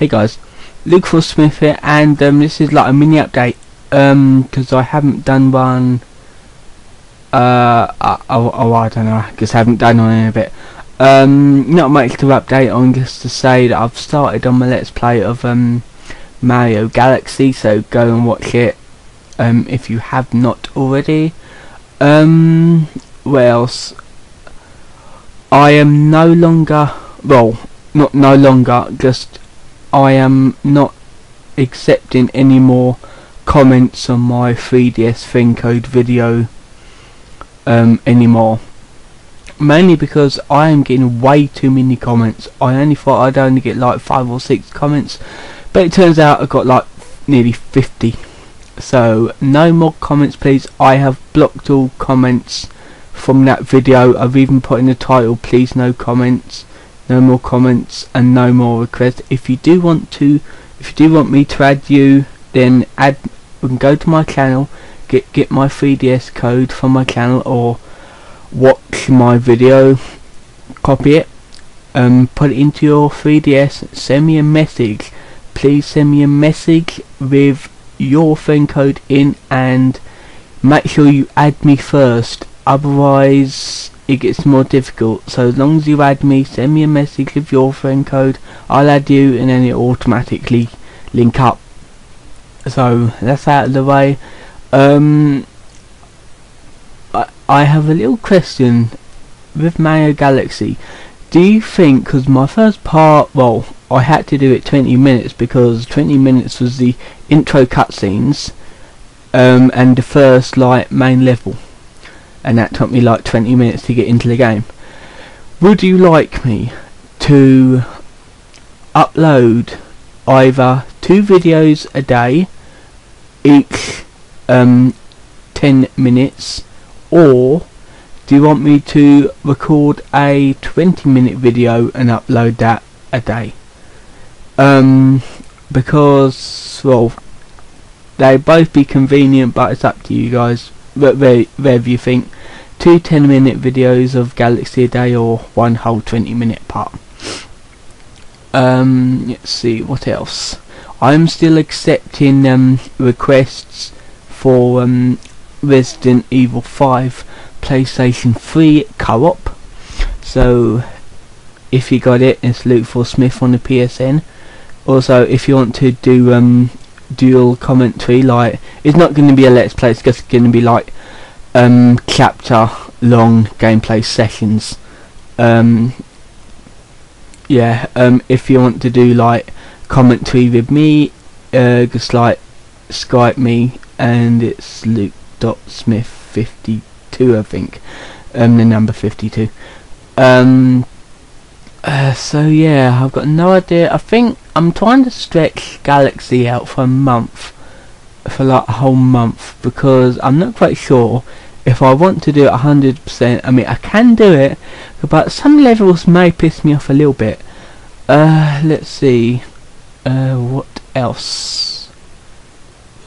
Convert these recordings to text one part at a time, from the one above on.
Hey guys, Luke4Smith here, and um, this is like a mini update, um, because I haven't done one, uh, uh oh, oh, I don't know, I I haven't done one in a bit. Um, not much to update on, just to say that I've started on my Let's Play of, um, Mario Galaxy, so go and watch it, um, if you have not already. Um, else? I am no longer, well, not no longer, just I am not accepting any more comments on my 3DS thing code video um, anymore. Mainly because I am getting way too many comments. I only thought I'd only get like 5 or 6 comments, but it turns out I got like nearly 50. So, no more comments please. I have blocked all comments from that video. I've even put in the title, please no comments no more comments and no more requests. If you do want to if you do want me to add you then add go to my channel get get my 3ds code from my channel or watch my video copy it um put it into your 3ds send me a message. Please send me a message with your friend code in and make sure you add me first. Otherwise it gets more difficult. So as long as you add me, send me a message with your friend code, I'll add you and then it automatically link up. So that's out of the way. Um, I, I have a little question with Mario Galaxy. Do you think, because my first part, well, I had to do it 20 minutes because 20 minutes was the intro cutscenes um, and the first like main level and that took me like 20 minutes to get into the game. Would you like me to upload either two videos a day, each um, 10 minutes, or do you want me to record a 20 minute video and upload that a day? Um, because, well, they both be convenient, but it's up to you guys wherever you think. Two 10 minute videos of Galaxy a day or one whole 20 minute part. Um, let's see what else? I'm still accepting um, requests for um, Resident Evil 5 PlayStation 3 co-op. So if you got it it's Luke4Smith on the PSN also if you want to do um, dual commentary like it's not going to be a let's play it's just going to be like um, chapter long gameplay sessions. Um, yeah um, if you want to do like commentary with me uh, just like Skype me and it's luke.smith52 I think. Um, the number 52 um, uh, so yeah, I've got no idea. I think I'm trying to stretch Galaxy out for a month, for like a whole month, because I'm not quite sure if I want to do it 100%. I mean, I can do it, but some levels may piss me off a little bit. Uh, let's see. Uh, what else?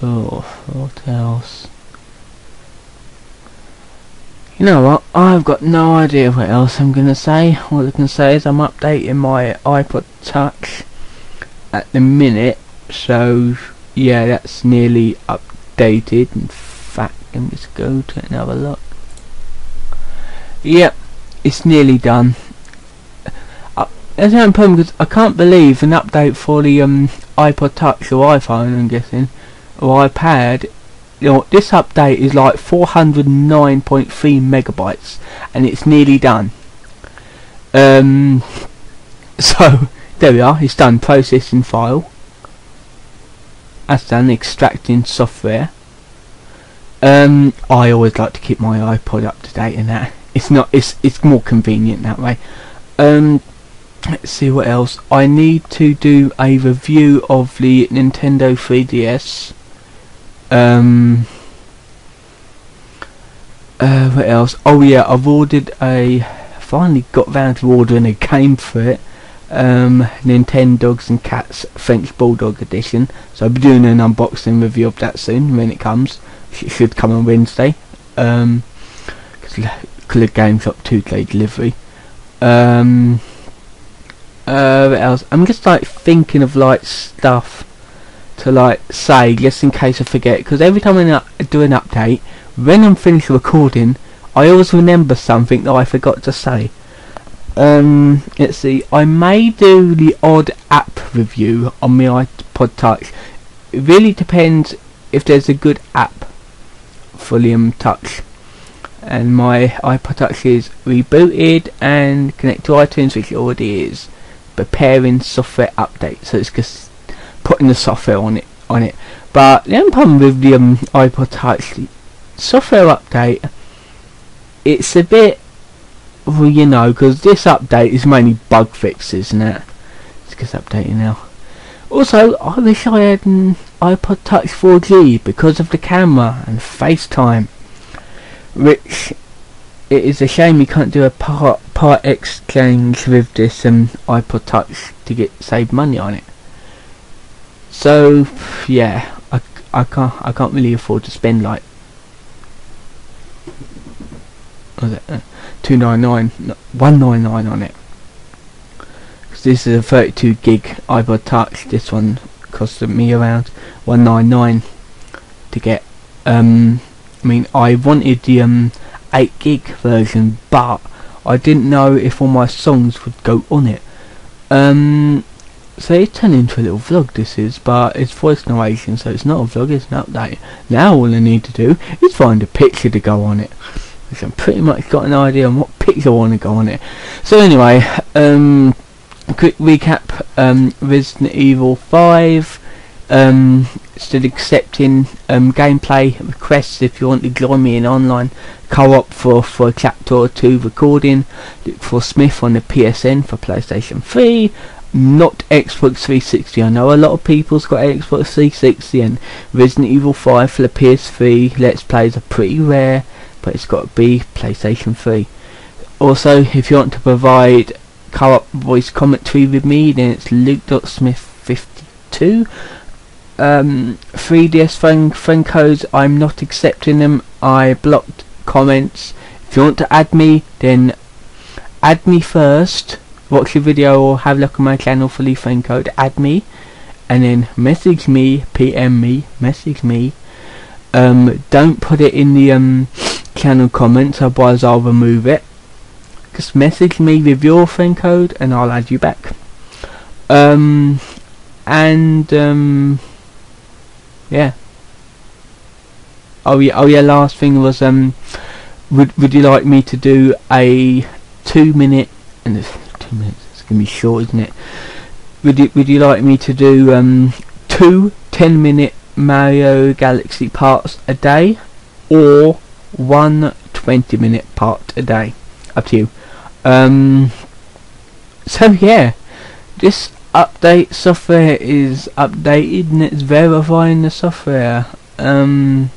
Oh, what else? You know what, I've got no idea what else I'm going to say. All I can say is I'm updating my iPod Touch at the minute. So, yeah, that's nearly updated. In fact, let me just go to it and have a look. Yep, it's nearly done. Uh, there's problem because I can't believe an update for the um, iPod Touch or iPhone, I'm guessing, or iPad you know, this update is like 409.3 megabytes and it's nearly done. Um, so, there we are, it's done processing file. That's done extracting software. Um, I always like to keep my iPod up to date and that. It's not, it's, it's more convenient that way. Um, let's see what else. I need to do a review of the Nintendo 3DS um, uh, what else? Oh yeah, I've ordered a. Finally got round to ordering a game for it. Um, Nintendogs and Cats French Bulldog Edition. So I'll be doing an unboxing review of that soon when it comes. It should come on Wednesday. Um, because the GameStop 2K delivery. Um, uh, what else? I'm just like thinking of like stuff to like say just in case I forget because every time I do an update when I'm finished recording I always remember something that I forgot to say um let's see. I may do the odd app review on my iPod Touch. It really depends if there's a good app for Liam Touch. And my iPod Touch is rebooted and connected to iTunes which it already is. Preparing software update so it's just putting the software on it on it. But the only problem with the um, iPod Touch software update it's a bit well you know because this update is mainly bug fixes isn't it? It's just updating now. Also I wish I had an iPod Touch 4G because of the camera and FaceTime which it is a shame you can't do a part part exchange with this um, iPod Touch to get save money on it. So yeah I, I can't I can't really afford to spend like was it uh, 299 199 on it. Because this is a 32 gig iPod Touch. This one costed me around 199 to get um I mean I wanted the um 8 gig version but I didn't know if all my songs would go on it. Um so it's turned into a little vlog this is but it's voice narration so it's not a vlog it's an update. Now all I need to do is find a picture to go on it which I've pretty much got an idea on what picks I want to go on it. So anyway um quick recap um Resident Evil 5 um still accepting um gameplay requests if you want to join me in online co-op for for a chapter or two recording Luke4Smith on the PSN for PlayStation 3 not Xbox 360. I know a lot of people's got Xbox 360 and Resident Evil 5 for the PS3 Let's Plays are pretty rare, but it's got to be PlayStation 3. Also, if you want to provide co-op voice commentary with me, then it's luke.smith52. Um, 3DS phone, phone codes, I'm not accepting them. I blocked comments. If you want to add me, then add me first watch the video or have a look on my channel for the phone code, add me, and then message me, PM me, message me. Um, don't put it in the um, channel comments, otherwise I'll remove it. Just message me with your phone code and I'll add you back. Um, and um, yeah. Oh yeah, oh yeah. Last thing was um, would would you like me to do a two minute and it's two minutes. It's gonna be short, isn't it? Would you Would you like me to do um, two 10 minute Mario Galaxy parts a day, or one 20 minute part a day? Up to you. Um, so yeah, this update software is updated and it's verifying the software. Um,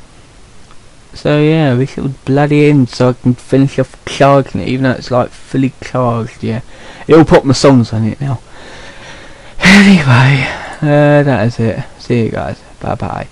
so yeah, we should bloody in so I can finish off charging it, even though it's like fully charged. Yeah, it'll put my songs on it now. Anyway, uh, that is it. See you guys. Bye bye.